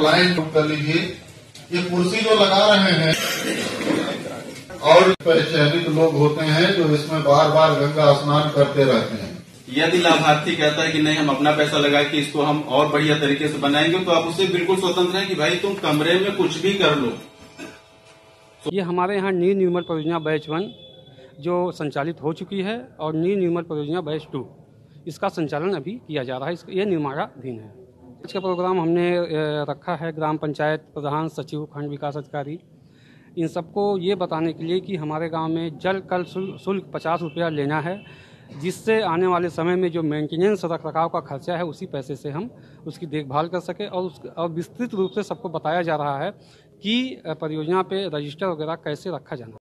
Line कर लीजिए। ये कुर्सी जो लगा रहे हैं और चयनित लोग होते हैं जो इसमें बार बार गंगा स्नान करते रहते हैं। यदि लाभार्थी कहता है कि नहीं हम अपना पैसा लगा के इसको हम और बढ़िया तरीके से बनाएँगे तो आप उससे बिल्कुल स्वतंत्र हैं कि भाई तुम कमरे में कुछ भी कर लो। ये हमारे यहाँ नी न्यूमर परियोजना बैच वन जो संचालित हो चुकी है और नी न्यूमर परियोजना बैच टू इसका संचालन अभी किया जा रहा है इसका ये निर्माणाधीन है। आज का प्रोग्राम हमने रखा है ग्राम पंचायत प्रधान सचिव खंड विकास अधिकारी। इन सबको ये बताने के लिए कि हमारे गाँव में जल कल शुल्क पचास रुपया लेना है, जिससे आने वाले समय में जो मेंटेनेंस रख रखाव का खर्चा है उसी पैसे से हम उसकी देखभाल कर सकें और उस, और विस्तृत रूप से सबको बताया जा रहा है कि परियोजना पे रजिस्टर वगैरह कैसे रखा जाना।